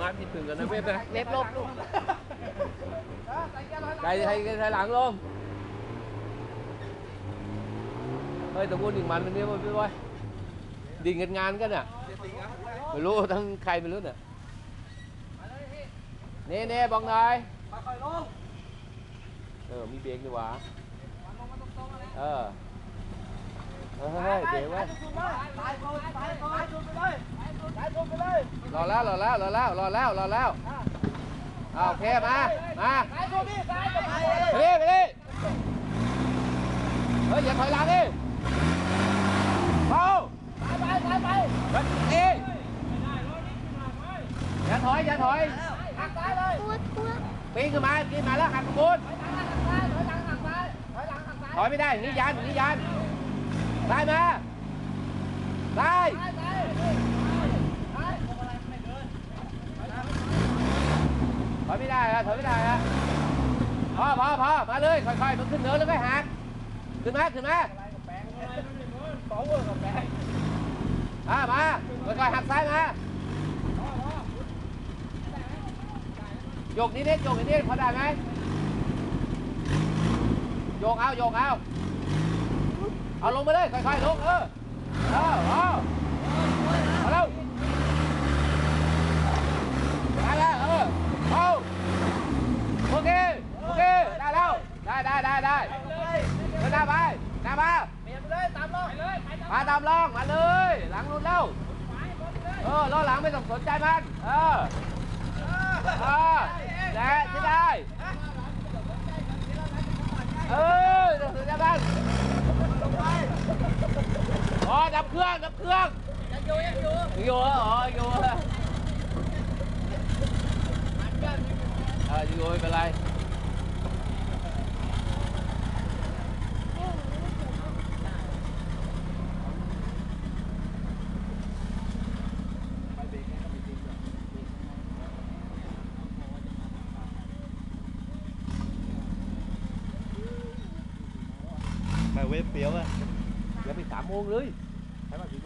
มาที่ถึงกันนะเว็บนะเล็บลบลูกใครใครใครหลังลงเฮ้ยตะกูดิ่งมันมันเนี่ยมันไปไว้ดิ่งกันงานกันอะไม่รู้ทั้งใครไม่รู้เนี่ยเน่เน่บอกหน่อยค่อยๆลงเออ มีเบรกดีหว่าเออเฮ้ยเบรกไว้สุดเล รอแล้วรอแล้วรอแล้วรอแล้วรอแล้วเอาโอเคมา มาสายสุดนี่สายกับสายไปดิไปดิเฮ้ยอย่าถอยหลังดิเบาไปไปไปไปดิอย่าถอยอย่าถอยหักซ้ายเลยปีนขึ้นมาปีนมาแล้วหักขบวนถอยหลังหักซ้ายถอยหลังหักซ้ายถอยหลังหักซ้ายถอยไม่ได้นี่ยันนี่ยันได้มาได้ ซ้ายซ้ายซ้าย ถ อยไม่ได้อะถอยไม่ได้อะพอพอพอมาเลยค่อยๆมันขึ้นเนินแล้วก็หักขึ้นมาขึ้นมาอ่ามาค่อยๆหักซ้ายมาโยกนิดนิดโยกนิดนิดพอได้ไหมโยกเอาโยกเอาเอาลงมาเลยค่อยๆลงเออเออเอาเอาเร็วได้แล้วเออเอาโอเคโอเคได้แล้ว ได้ได้ได้ได้เดินหน้าไปหน้ามาเปลี่ยนไปเลยตามรอบไปเลยไปมาตาม ล่องมาเลยหลังรุ